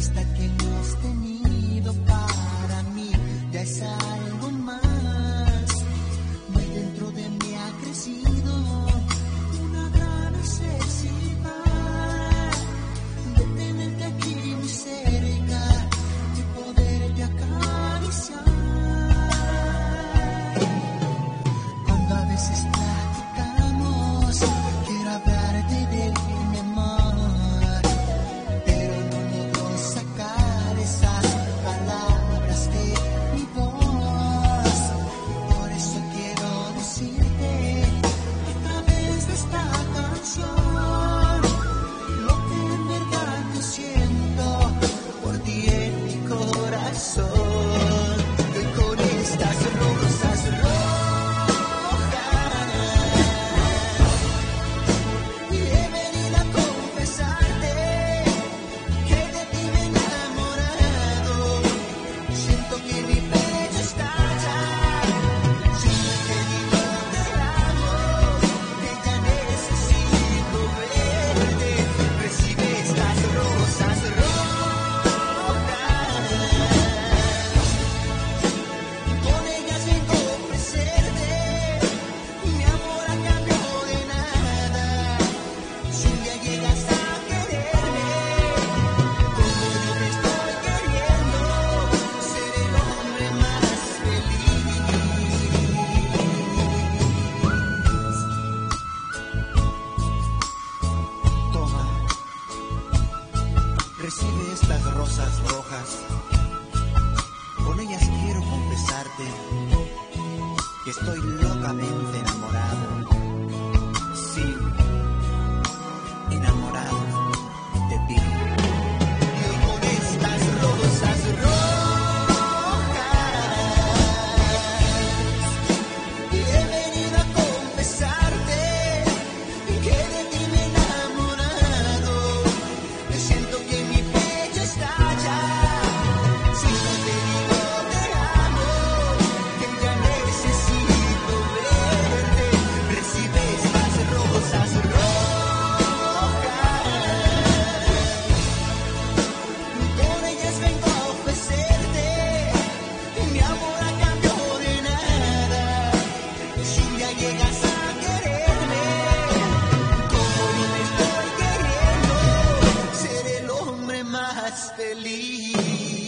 vista que nos tenía. Recibe estas rosas rojas, con ellas quiero confesarte que estoy locamente enamorado. Sí Llegas a quererme, como yo me estoy queriendo ser el hombre más feliz.